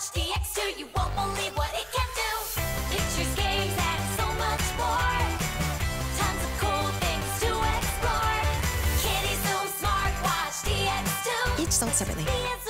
Watch DX2, you won't believe what it can do. Pictures, games, and so much more. Tons of cool things to explore. Kitty Zoom Smartwatch DX2. Each sold separately. DX2.